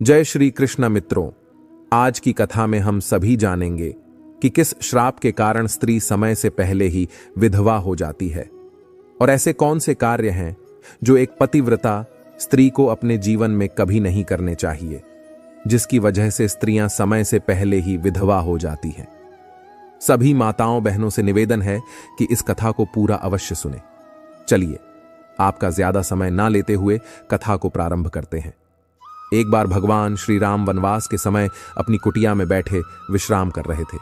जय श्री कृष्ण मित्रों, आज की कथा में हम सभी जानेंगे कि किस श्राप के कारण स्त्री समय से पहले ही विधवा हो जाती है। और ऐसे कौन से कार्य हैं जो एक पतिव्रता स्त्री को अपने जीवन में कभी नहीं करने चाहिए, जिसकी वजह से स्त्रियाँ समय से पहले ही विधवा हो जाती हैं। सभी माताओं बहनों से निवेदन है कि इस कथा को पूरा अवश्य सुने। चलिए, आपका ज़्यादा समय ना लेते हुए कथा को प्रारंभ करते हैं। एक बार भगवान श्री राम वनवास के समय अपनी कुटिया में बैठे विश्राम कर रहे थे।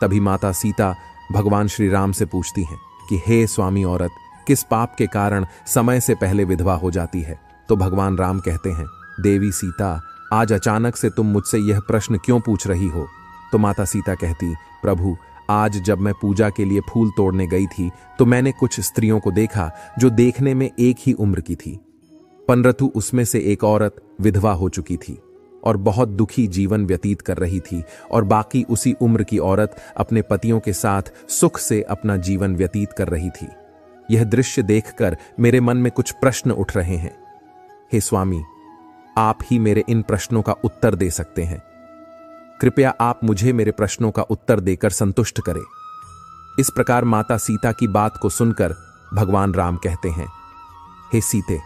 तभी माता सीता भगवान श्री राम से पूछती हैं कि, हे स्वामी औरत, किस पाप के कारण समय से पहले विधवा हो जाती है? तो भगवान राम कहते हैं, देवी सीता, आज अचानक से तुम मुझसे यह प्रश्न क्यों पूछ रही हो? तो माता सीता कहती, प्रभु, आज जब मैं पूजा के लिए फूल तोड़ने गई थी तो मैंने कुछ स्त्रियों को देखा जो देखने में एक ही उम्र की थी। पनरथु उसमें से एक औरत विधवा हो चुकी थी और बहुत दुखी जीवन व्यतीत कर रही थी और बाकी उसी उम्र की औरत अपने पतियों के साथ सुख से अपना जीवन व्यतीत कर रही थी। यह दृश्य देखकर मेरे मन में कुछ प्रश्न उठ रहे हैं। हे स्वामी, आप ही मेरे इन प्रश्नों का उत्तर दे सकते हैं। कृपया आप मुझे मेरे प्रश्नों का उत्तर देकर संतुष्ट करें। इस प्रकार माता सीता की बात को सुनकर भगवान राम कहते हैं, हे सीते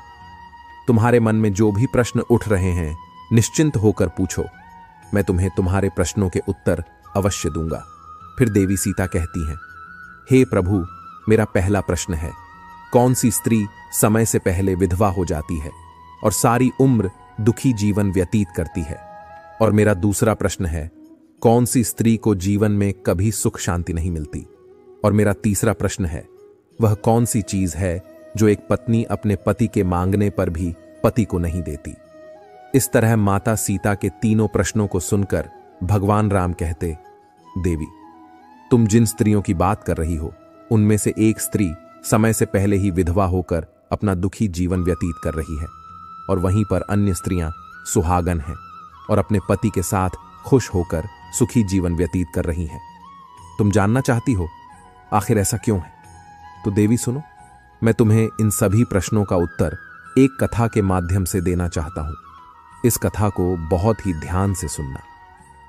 तुम्हारे मन में जो भी प्रश्न उठ रहे हैं, निश्चिंत होकर पूछो। मैं तुम्हें तुम्हारे प्रश्नों के उत्तर अवश्य दूँगा। फिर देवी सीता कहती हैं, हे प्रभु, मेरा पहला प्रश्न है कौन सी स्त्री समय से पहले विधवा हो जाती है और सारी उम्र दुखी जीवन व्यतीत करती है? और मेरा दूसरा प्रश्न है कौन सी स्त्री को जीवन में कभी सुख शांति नहीं मिलती? और मेरा तीसरा प्रश्न है, वह कौन सी चीज़ है जो एक पत्नी अपने पति के मांगने पर भी पति को नहीं देती। इस तरह माता सीता के तीनों प्रश्नों को सुनकर भगवान राम कहते, देवी, तुम जिन स्त्रियों की बात कर रही हो, उनमें से एक स्त्री समय से पहले ही विधवा होकर अपना दुखी जीवन व्यतीत कर रही है और वहीं पर अन्य स्त्रियाँ सुहागन हैं और अपने पति के साथ खुश होकर सुखी जीवन व्यतीत कर रही हैं। तुम जानना चाहती हो, आखिर ऐसा क्यों है? तो देवी सुनो। मैं तुम्हें इन सभी प्रश्नों का उत्तर एक कथा के माध्यम से देना चाहता हूँ। इस कथा को बहुत ही ध्यान से सुनना,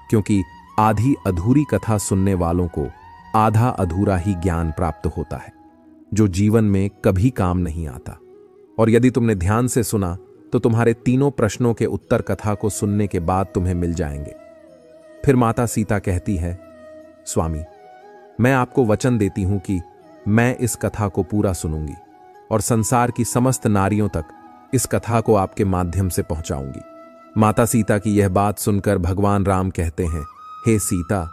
क्योंकि आधी अधूरी कथा सुनने वालों को आधा अधूरा ही ज्ञान प्राप्त होता है, जो जीवन में कभी काम नहीं आता। और यदि तुमने ध्यान से सुना तो तुम्हारे तीनों प्रश्नों के उत्तर कथा को सुनने के बाद तुम्हें मिल जाएँगे। फिर माता सीता कहती है, स्वामी, मैं आपको वचन देती हूँ कि मैं इस कथा को पूरा सुनूँगी और संसार की समस्त नारियों तक इस कथा को आपके माध्यम से पहुंचाऊँगी। माता सीता की यह बात सुनकर भगवान राम कहते हैं, हे सीता,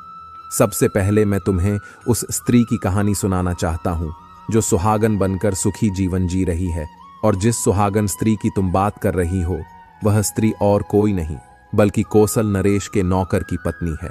सबसे पहले मैं तुम्हें उस स्त्री की कहानी सुनाना चाहता हूँ, जो सुहागन बनकर सुखी जीवन जी रही है और जिस सुहागन स्त्री की तुम बात कर रही हो, वह स्त्री और कोई नहीं, बल्कि कौशल नरेश के नौकर की पत्नी है।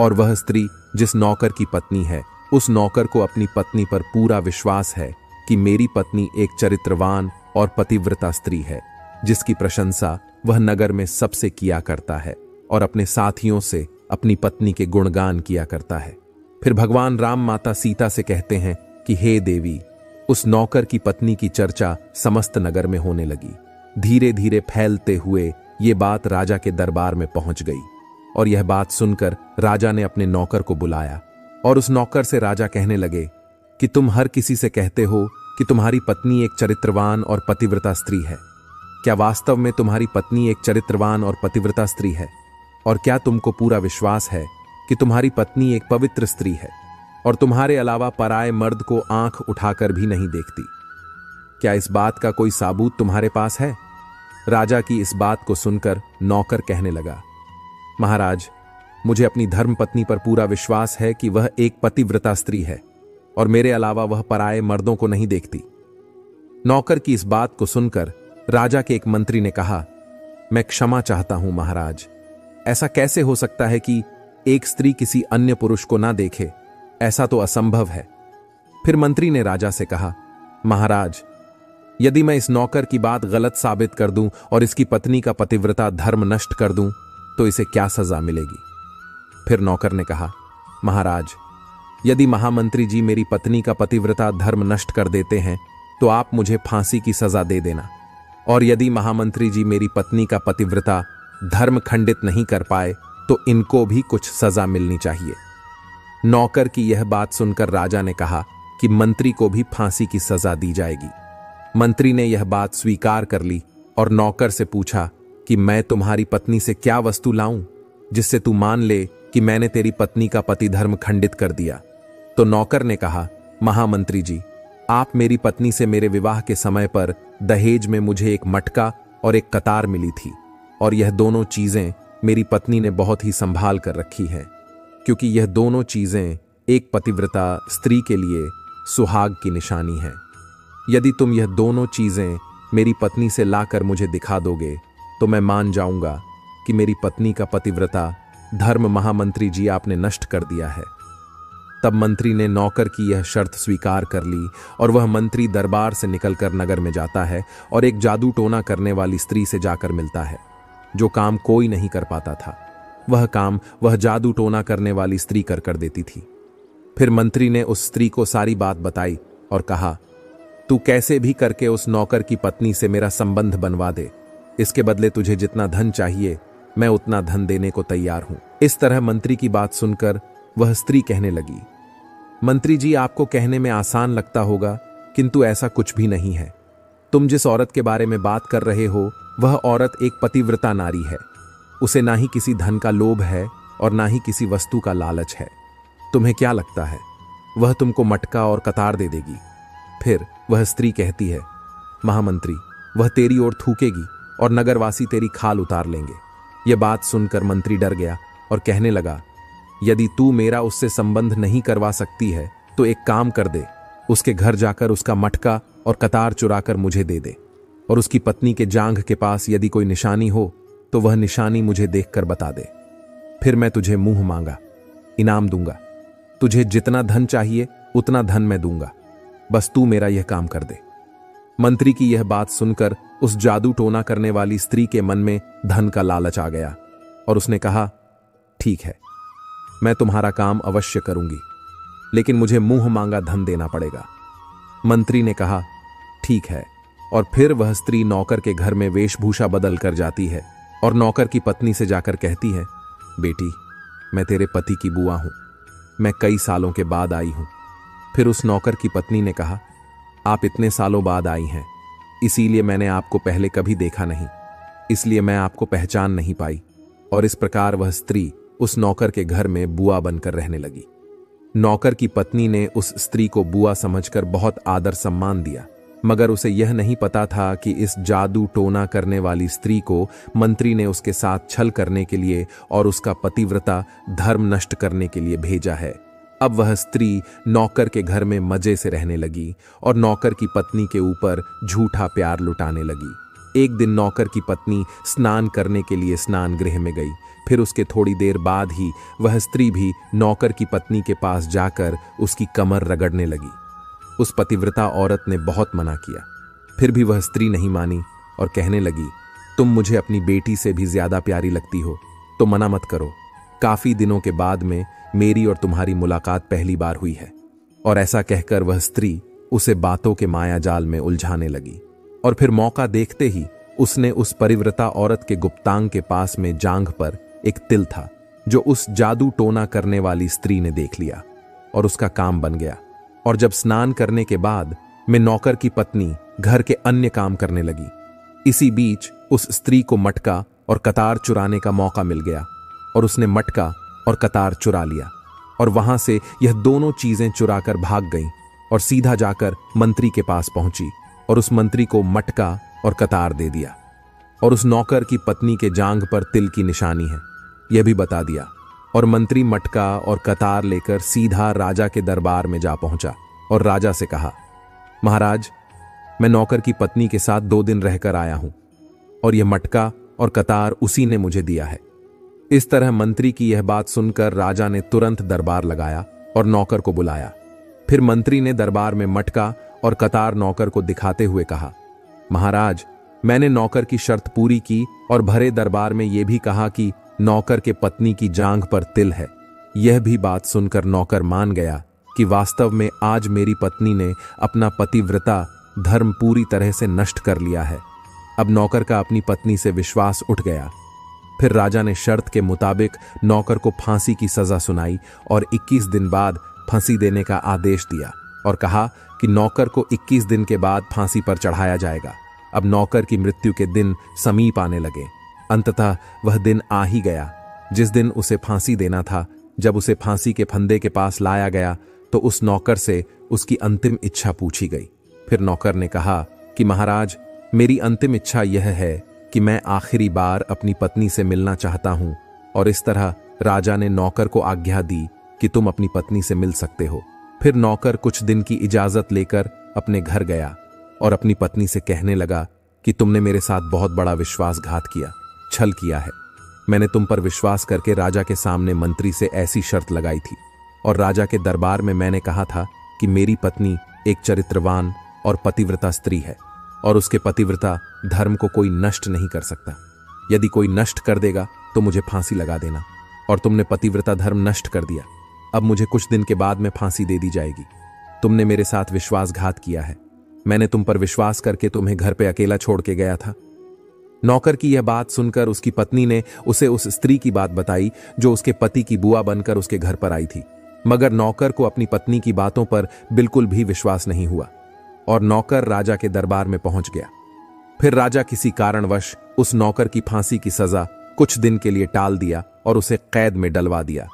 और वह स्त्री जिस नौकर की पत्नी है उस नौकर को अपनी पत्नी पर पूरा विश्वास है कि मेरी पत्नी एक चरित्रवान और पतिव्रता स्त्री है, जिसकी प्रशंसा वह नगर में सबसे किया करता है और अपने साथियों से अपनी पत्नी के गुणगान किया करता है। फिर भगवान राम माता सीता से कहते हैं कि, हे देवी, उस नौकर की पत्नी की चर्चा समस्त नगर में होने लगी। धीरे धीरे फैलते हुए ये बात राजा के दरबार में पहुँच गई और यह बात सुनकर राजा ने अपने नौकर को बुलाया। और उस नौकर से राजा कहने लगे कि तुम हर किसी से कहते हो कि तुम्हारी पत्नी एक चरित्रवान और पतिव्रता स्त्री है। क्या वास्तव में तुम्हारी पत्नी एक चरित्रवान और पतिव्रता स्त्री है? और क्या तुमको पूरा विश्वास है कि तुम्हारी पत्नी एक पवित्र स्त्री है? और तुम्हारे अलावा पराए मर्द को आँख उठाकर भी नहीं देखती। क्या इस बात का कोई साबूत तुम्हारे पास है? राजा की इस बात को सुनकर नौकर कहने लगा, महाराज मुझे अपनी धर्म पत्नी पर पूरा विश्वास है कि वह एक पतिव्रता स्त्री है, और मेरे अलावा वह पराए मर्दों को नहीं देखती। नौकर की इस बात को सुनकर राजा के एक मंत्री ने कहा, मैं क्षमा चाहता हूँ महाराज। ऐसा कैसे हो सकता है कि एक स्त्री किसी अन्य पुरुष को ना देखे? ऐसा तो असंभव है। फिर मंत्री ने राजा से कहा, महाराज, यदि मैं इस नौकर की बात गलत साबित कर दूँ और इसकी पत्नी का पतिव्रता धर्म नष्ट कर दूँ तो इसे क्या सजा मिलेगी? फिर नौकर ने कहा, महाराज, यदि महामंत्री जी मेरी पत्नी का पतिव्रता धर्म नष्ट कर देते हैं तो आप मुझे फांसी की सजा दे देना। और यदि महामंत्री जी मेरी पत्नी का पतिव्रता धर्म खंडित नहीं कर पाए तो इनको भी कुछ सजा मिलनी चाहिए। नौकर की यह बात सुनकर राजा ने कहा कि मंत्री को भी फांसी की सजा दी जाएगी। मंत्री ने यह बात स्वीकार कर ली और नौकर से पूछा कि मैं तुम्हारी पत्नी से क्या वस्तु लाऊं, जिससे तू मान ले कि मैंने तेरी पत्नी का पति धर्म खंडित कर दिया। तो नौकर ने कहा, महामंत्री जी, आप मेरी पत्नी से मेरे विवाह के समय पर दहेज में मुझे एक मटका और एक कतार मिली थी, और यह दोनों चीज़ें मेरी पत्नी ने बहुत ही संभाल कर रखी है, क्योंकि यह दोनों चीज़ें एक पतिव्रता स्त्री के लिए सुहाग की निशानी है। यदि तुम यह दोनों चीज़ें मेरी पत्नी से लाकर मुझे दिखा दोगे तो मैं मान जाऊँगा कि मेरी पत्नी का पतिव्रता धर्म महामंत्री जी आपने नष्ट कर दिया है। तब मंत्री ने नौकर की यह शर्त स्वीकार कर ली और वह मंत्री दरबार से निकलकर नगर में जाता है और एक जादू टोना करने वाली स्त्री से जाकर मिलता है, जो काम कोई नहीं कर पाता था। वह काम वह जादू टोना करने वाली स्त्री कर कर देती थी। फिर मंत्री ने उस स्त्री को सारी बात बताई और कहा, तू कैसे भी करके उस नौकर की पत्नी से मेरा संबंध बनवा दे। इसके बदले तुझे जितना धन चाहिए मैं उतना धन देने को तैयार हूँ। इस तरह मंत्री की बात सुनकर वह स्त्री कहने लगी, मंत्री जी, आपको कहने में आसान लगता होगा, किंतु ऐसा कुछ भी नहीं है। तुम जिस औरत के बारे में बात कर रहे हो, वह औरत एक पतिव्रता नारी है। उसे ना ही किसी धन का लोभ है और ना ही किसी वस्तु का लालच है। तुम्हें क्या लगता है? वह तुमको मटका और कतार दे देगी। फिर वह स्त्री कहती है, महामंत्री, वह तेरी ओर थूकेगी और नगरवासी तेरी खाल उतार लेंगे। यह बात सुनकर मंत्री डर गया और कहने लगा, यदि तू मेरा उससे संबंध नहीं करवा सकती है तो एक काम कर दे। उसके घर जाकर उसका मटका और कतार चुराकर मुझे दे दे। और उसकी पत्नी के जांघ के पास यदि कोई निशानी हो तो वह निशानी मुझे देखकर बता दे। फिर मैं तुझे मुँह मांगा, इनाम दूँगा। तुझे जितना धन चाहिए, उतना धन मैं दूँगा। बस तू मेरा यह काम कर दे। मंत्री की यह बात सुनकर उस जादू टोना करने वाली स्त्री के मन में धन का लालच आ गया और उसने कहा, ठीक है, मैं तुम्हारा काम अवश्य करूँगी, लेकिन मुझे मुँह मांगा धन देना पड़ेगा। मंत्री ने कहा, ठीक है। और फिर वह स्त्री नौकर के घर में वेशभूषा बदल कर जाती है और नौकर की पत्नी से जाकर कहती है, बेटी, मैं तेरे पति की बुआ हूँ, मैं कई सालों के बाद आई हूँ। फिर उस नौकर की पत्नी ने कहा आप इतने सालों बाद आई हैं। इसीलिए मैंने आपको पहले कभी देखा नहीं। इसलिए मैं आपको पहचान नहीं पाई। और इस प्रकार वह स्त्री उस नौकर के घर में बुआ बनकर रहने लगी। नौकर की पत्नी ने उस स्त्री को बुआ समझकर बहुत आदर सम्मान दिया। मगर उसे यह नहीं पता था कि इस जादू टोना करने वाली स्त्री को मंत्री ने उसके साथ छल करने के लिए और उसका पतिव्रता धर्म नष्ट करने के लिए भेजा है। अब वह स्त्री नौकर के घर में मज़े से रहने लगी और नौकर की पत्नी के ऊपर झूठा प्यार लुटाने लगी। एक दिन नौकर की पत्नी स्नान करने के लिए स्नान गृह में गई। फिर उसके थोड़ी देर बाद ही वह स्त्री भी नौकर की पत्नी के पास जाकर उसकी कमर रगड़ने लगी। उस पतिव्रता औरत ने बहुत मना किया। फिर भी वह स्त्री नहीं मानी और कहने लगी, तुम मुझे अपनी बेटी से भी ज़्यादा प्यारी लगती हो तो मना मत करो। काफ़ी दिनों के बाद में मेरी और तुम्हारी मुलाकात पहली बार हुई है। और ऐसा कहकर वह स्त्री उसे बातों के माया जाल में उलझाने लगी। और फिर मौका देखते ही उसने उस परिव्रता औरत के गुप्तांग के पास में जांग पर एक तिल था, जो उस जादू टोना करने वाली स्त्री ने देख लिया और उसका काम बन गया। और जब स्नान करने के बाद मैं नौकर की पत्नी घर के अन्य काम करने लगी। इसी बीच उस स्त्री को मटका और कतार चुराने का मौका मिल गया। और उसने मटका और कतार चुरा लिया। और वहाँ से यह दोनों चीज़ें चुराकर भाग गईं और सीधा जाकर मंत्री के पास पहुँची और उस मंत्री को मटका और कतार दे दिया। और उस नौकर की पत्नी के जांग पर तिल की निशानी है, यह भी बता दिया। और मंत्री मटका और कतार लेकर सीधा राजा के दरबार में जा पहुँचा और राजा से कहा, महाराज, मैं नौकर की पत्नी के साथ दो दिन रहकर आया हूँ और यह मटका और कतार उसी ने मुझे दिया है। इस तरह मंत्री की यह बात सुनकर राजा ने तुरंत दरबार लगाया और नौकर को बुलाया। फिर मंत्री ने दरबार में मटका और कतार नौकर को दिखाते हुए कहा, महाराज, मैंने नौकर की शर्त पूरी की और भरे दरबार में यह भी कहा कि नौकर के पत्नी की जांग पर तिल है। यह भी बात सुनकर नौकर मान गया कि वास्तव में आज मेरी पत्नी ने अपना पतिव्रता धर्म पूरी तरह से नष्ट कर लिया है। अब नौकर का अपनी पत्नी से विश्वास उठ गया। फिर राजा ने शर्त के मुताबिक नौकर को फांसी की सजा सुनाई और 21 दिन बाद फांसी देने का आदेश दिया और कहा कि नौकर को 21 दिन के बाद फांसी पर चढ़ाया जाएगा। अब नौकर की मृत्यु के दिन समीप आने लगे। अंततः वह दिन आ ही गया। जिस दिन उसे फांसी देना था, जब उसे फांसी के फंदे के पास लाया गया तो उस नौकर से उसकी अंतिम इच्छा पूछी गई। फिर नौकर ने कहा कि महाराज, मेरी अंतिम इच्छा यह है कि मैं आखिरी बार अपनी पत्नी से मिलना चाहता हूँ और इस तरह राजा ने नौकर को आज्ञा दी कि तुम अपनी पत्नी से मिल सकते हो। फिर नौकर कुछ दिन की इजाज़त लेकर अपने घर गया और अपनी पत्नी से कहने लगा कि तुमने मेरे साथ बहुत बड़ा विश्वासघात किया, छल किया है। मैंने तुम पर विश्वास करके राजा के सामने मंत्री से ऐसी शर्त लगाई थी और राजा के दरबार में मैंने कहा था कि मेरी पत्नी एक चरित्रवान और पतिव्रता स्त्री है। और उसके पतिव्रता धर्म को कोई नष्ट नहीं कर सकता। यदि कोई नष्ट कर देगा तो मुझे फांसी लगा देना, और तुमने पतिव्रता धर्म नष्ट कर दिया। अब मुझे कुछ दिन के बाद में फांसी दे दी जाएगी। तुमने मेरे साथ विश्वासघात किया है। मैंने तुम पर विश्वास करके तुम्हें घर पे अकेला छोड़ के गया था। नौकर की यह बात सुनकर उसकी पत्नी ने उसे उस स्त्री की बात बताई, जो उसके पति की बुआ बनकर उसके घर पर आई थी। मगर नौकर को अपनी पत्नी की बातों पर बिल्कुल भी विश्वास नहीं हुआ। और नौकर राजा के दरबार में पहुँच गया। फिर राजा किसी कारणवश उस नौकर की फांसी की सजा कुछ दिन के लिए टाल दिया और उसे कैद में डलवा दिया।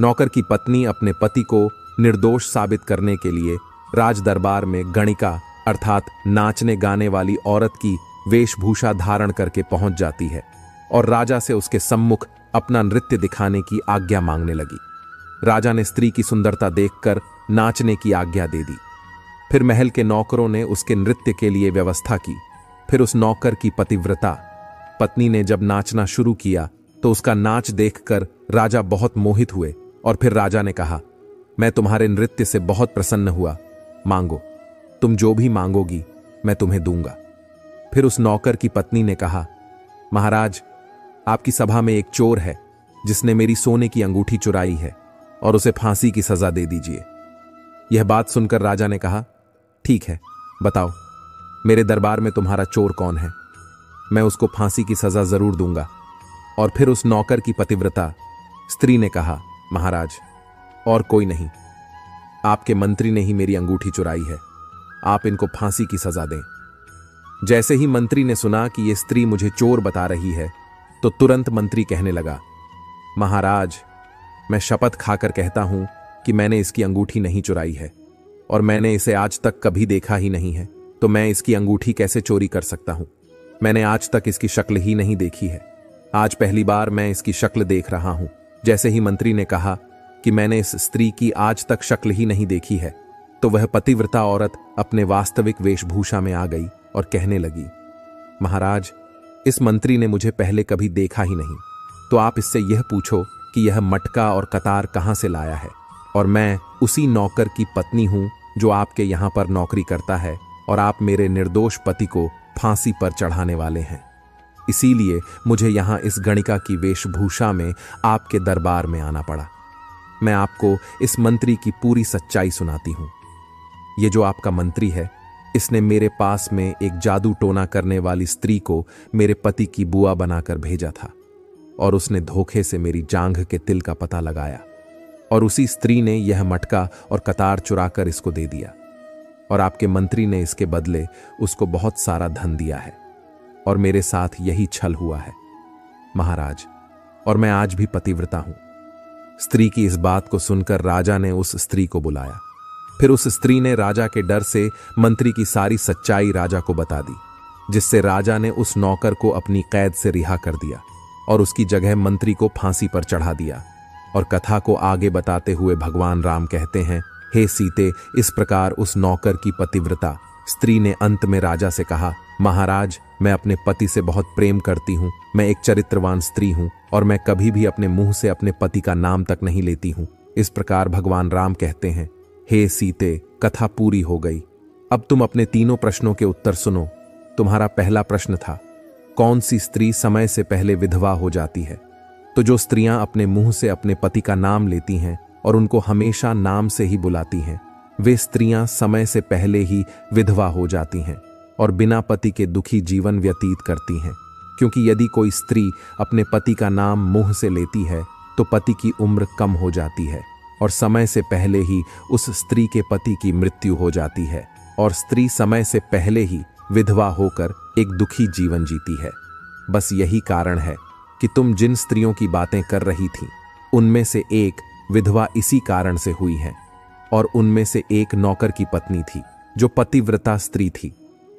नौकर की पत्नी अपने पति को निर्दोष साबित करने के लिए राज दरबार में गणिका अर्थात नाचने गाने वाली औरत की वेशभूषा धारण करके पहुँच जाती है और राजा से उसके सम्मुख अपना नृत्य दिखाने की आज्ञा मांगने लगी। राजा ने स्त्री की सुंदरता देखकर नाचने की आज्ञा दे दी। फिर महल के नौकरों ने उसके नृत्य के लिए व्यवस्था की। फिर उस नौकर की पतिव्रता। पत्नी ने जब नाचना शुरू किया तो उसका नाच देखकर राजा बहुत मोहित हुए और फिर राजा ने कहा, मैं तुम्हारे नृत्य से बहुत प्रसन्न हुआ। मांगो। तुम जो भी मांगोगी, मैं तुम्हें दूँगा। फिर उस नौकर की पत्नी ने कहा, महाराज, आपकी सभा में एक चोर है, जिसने मेरी सोने की अंगूठी चुराई है और उसे फांसी की सजा दे दीजिए। यह बात सुनकर राजा ने कहा ठीक है, बताओ, मेरे दरबार में तुम्हारा चोर कौन है? मैं उसको फांसी की सजा ज़रूर दूँगा। और फिर उस नौकर की पतिव्रता, स्त्री ने कहा, महाराज, और कोई नहीं, आपके मंत्री ने ही मेरी अंगूठी चुराई है, आप इनको फांसी की सजा दें। जैसे ही मंत्री ने सुना कि यह स्त्री मुझे चोर बता रही है तो तुरंत मंत्री कहने लगा, महाराज, मैं शपथ खाकर कहता हूँ कि मैंने इसकी अंगूठी नहीं चुराई है। और मैंने इसे आज तक कभी देखा ही नहीं है तो मैं इसकी अंगूठी कैसे चोरी कर सकता हूँ? मैंने आज तक इसकी शक्ल ही नहीं देखी है। आज पहली बार मैं इसकी शक्ल देख रहा हूँ। जैसे ही मंत्री ने कहा कि मैंने इस स्त्री की आज तक शक्ल ही नहीं देखी है तो वह पतिव्रता औरत अपने वास्तविक वेशभूषा में आ गई और कहने लगी, महाराज, इस मंत्री ने मुझे पहले कभी देखा ही नहीं। तो आप इससे यह पूछो कि यह मटका और कतार कहाँ से लाया है? और मैं उसी नौकर की पत्नी हूँ, जो आपके यहाँ पर नौकरी करता है, और आप मेरे निर्दोष पति को फांसी पर चढ़ाने वाले हैं। इसीलिए मुझे यहाँ इस गणिका की वेशभूषा में आपके दरबार में आना पड़ा। मैं आपको इस मंत्री की पूरी सच्चाई सुनाती हूँ। ये जो आपका मंत्री है, इसने मेरे पास में एक जादू टोना करने वाली स्त्री को मेरे पति की बुआ बनाकर भेजा था, और उसने धोखे से मेरी जांघ के तिल का पता लगाया। और उसी स्त्री ने यह मटका और कतार चुराकर इसको दे दिया। और आपके मंत्री ने इसके बदले उसको बहुत सारा धन दिया है, और मेरे साथ यही छल हुआ है। महाराज, और मैं आज भी पतिव्रता हूँ। स्त्री की इस बात को सुनकर राजा ने उस स्त्री को बुलाया। फिर उस स्त्री ने राजा के डर से मंत्री की सारी सच्चाई राजा को बता दी, जिससे राजा ने उस नौकर को अपनी कैद से रिहा कर दिया और उसकी जगह मंत्री को फांसी पर चढ़ा दिया। और कथा को आगे बताते हुए भगवान राम कहते हैं, हे सीते, इस प्रकार उस नौकर की पतिव्रता। स्त्री ने अंत में राजा से कहा, महाराज, मैं अपने पति से बहुत प्रेम करती हूँ। मैं एक चरित्रवान स्त्री हूँ और मैं कभी भी अपने मुँह से अपने पति का नाम तक नहीं लेती हूँ। इस प्रकार भगवान राम कहते हैं, हे सीते, कथा पूरी हो गई। अब तुम अपने तीनों प्रश्नों के उत्तर सुनो। तुम्हारा पहला प्रश्न था, कौन सी स्त्री समय से पहले विधवा हो जाती है? तो जो स्त्रियाँ अपने मुँह से अपने पति का नाम लेती हैं और उनको हमेशा नाम से ही बुलाती हैं, वे स्त्रियाँ समय से पहले ही विधवा हो जाती हैं और बिना पति के दुखी जीवन व्यतीत करती हैं। क्योंकि यदि कोई स्त्री अपने पति का नाम मुँह से लेती है तो पति की उम्र कम हो जाती है और समय से पहले ही उस स्त्री के पति की मृत्यु हो जाती है और स्त्री समय से पहले ही विधवा होकर एक दुखी जीवन जीती है। बस यही कारण है कि तुम जिन स्त्रियों की बातें कर रही थी, उनमें से एक विधवा इसी कारण से हुई है, और उनमें से एक नौकर की पत्नी थी, जो पतिव्रता स्त्री थी।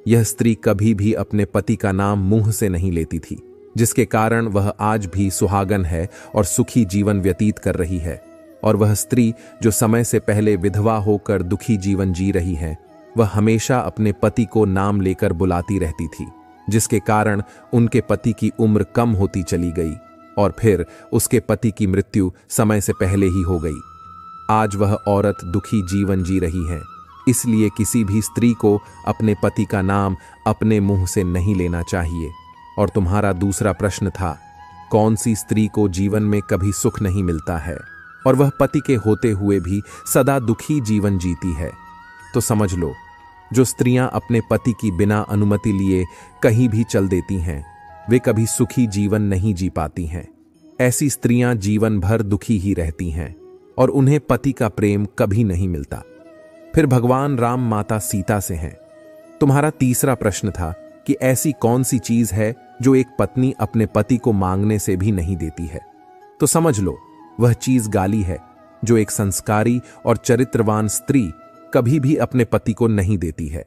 यह स्त्री कभी भी अपने पति का नाम मुँह से नहीं लेती थी, जिसके कारण वह आज भी सुहागन है और सुखी जीवन व्यतीत कर रही है, और वह स्त्री जो समय से पहले विधवा होकर दुखी जीवन जी रही है, वह हमेशा अपने पति को नाम लेकर बुलाती रहती थी। जिसके कारण उनके पति की उम्र कम होती चली गई और फिर उसके पति की मृत्यु समय से पहले ही हो गई। आज वह औरत दुखी जीवन जी रही है, इसलिए किसी भी स्त्री को अपने पति का नाम अपने मुँह से नहीं लेना चाहिए। और तुम्हारा दूसरा प्रश्न था, कौन सी स्त्री को जीवन में कभी सुख नहीं मिलता है? और वह पति के होते हुए भी सदा दुखी जीवन जीती है। तो समझ लो जो स्त्रियाँ अपने पति की बिना अनुमति लिए कहीं भी चल देती हैं, वे कभी सुखी जीवन नहीं जी पाती हैं। ऐसी स्त्रियाँ जीवन भर दुखी ही रहती हैं, और उन्हें पति का प्रेम कभी नहीं मिलता। फिर भगवान राम माता सीता से हैं। तुम्हारा तीसरा प्रश्न था कि ऐसी कौन सी चीज़ है जो एक पत्नी अपने पति को मांगने से भी नहीं देती है। तो समझ लो, वह चीज़ गाली है, जो एक संस्कारी और चरित्रवान स्त्री कभी भी अपने पति को नहीं देती है।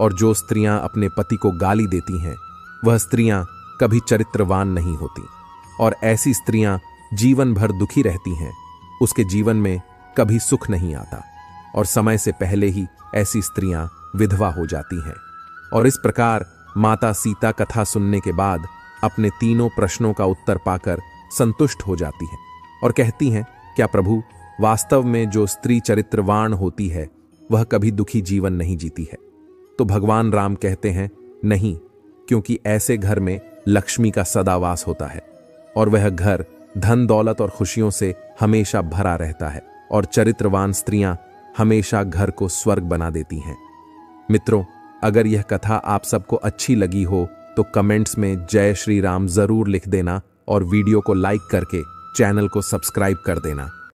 और जो स्त्रियाँ अपने पति को गाली देती हैं, वह स्त्रियाँ कभी चरित्रवान नहीं होती। और ऐसी स्त्रियाँ जीवन भर दुखी रहती हैं, उसके जीवन में कभी सुख नहीं आता। और समय से पहले ही ऐसी स्त्रियाँ विधवा हो जाती हैं। और इस प्रकार माता सीता कथा सुनने के बाद अपने तीनों प्रश्नों का उत्तर पाकर संतुष्ट हो जाती हैं। और कहती हैं, क्या प्रभु, वास्तव में जो स्त्री चरित्रवान होती है वह कभी दुखी जीवन नहीं जीती है। तो भगवान राम कहते हैं, नहीं, क्योंकि ऐसे घर में लक्ष्मी का सदावास होता है, और वह घर धन, दौलत और खुशियों से हमेशा भरा रहता है, और चरित्रवान स्त्रियाँ हमेशा घर को स्वर्ग बना देती हैं। मित्रों, अगर यह कथा आप सबको अच्छी लगी हो तो कमेंट्स में जय श्री राम ज़रूर लिख देना और वीडियो को लाइक करके चैनल को सब्सक्राइब कर देना।